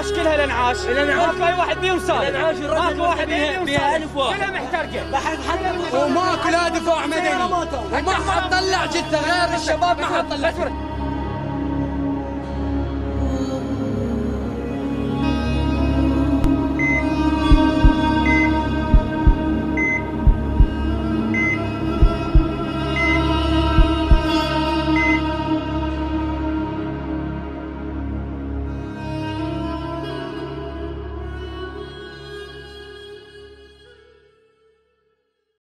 الانعاش كلها الانعاش. الانعاش. ماكو أي واحد بيهم صار ماكو واحد بيهم بيها. الف واحد كلها محترقة. وماكو لا دفاع مدني. وما حد طلع جثة غير الشباب ما حد طلع